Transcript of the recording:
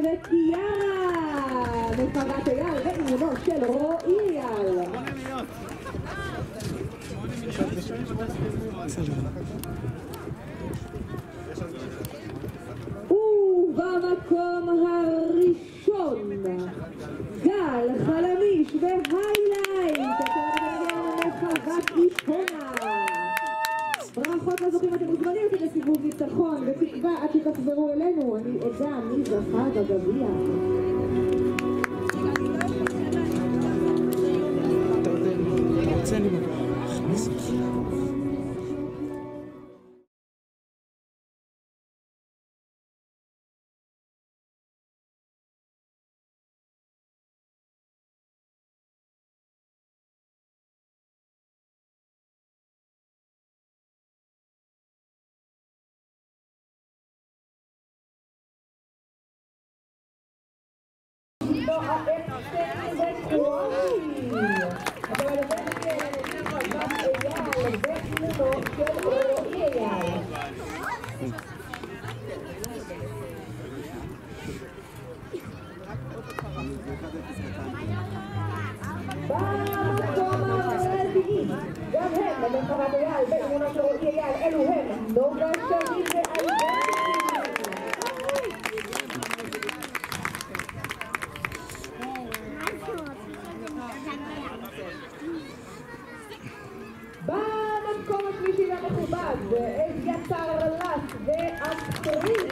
vecchiana nel pagate gal vengono cielo il Buone le 8. ברכות לזוכים, אתם מוזמנים אותי לסיבוב ניצחון, בתקווה עד שתחזרו אלינו, אני אדע מי זכה בגביע. רוצה אני מכניס גם הם במרחבת אייל, באימונו של רועי אייל, אלו הם נוגה שני ואלברטי. De a né?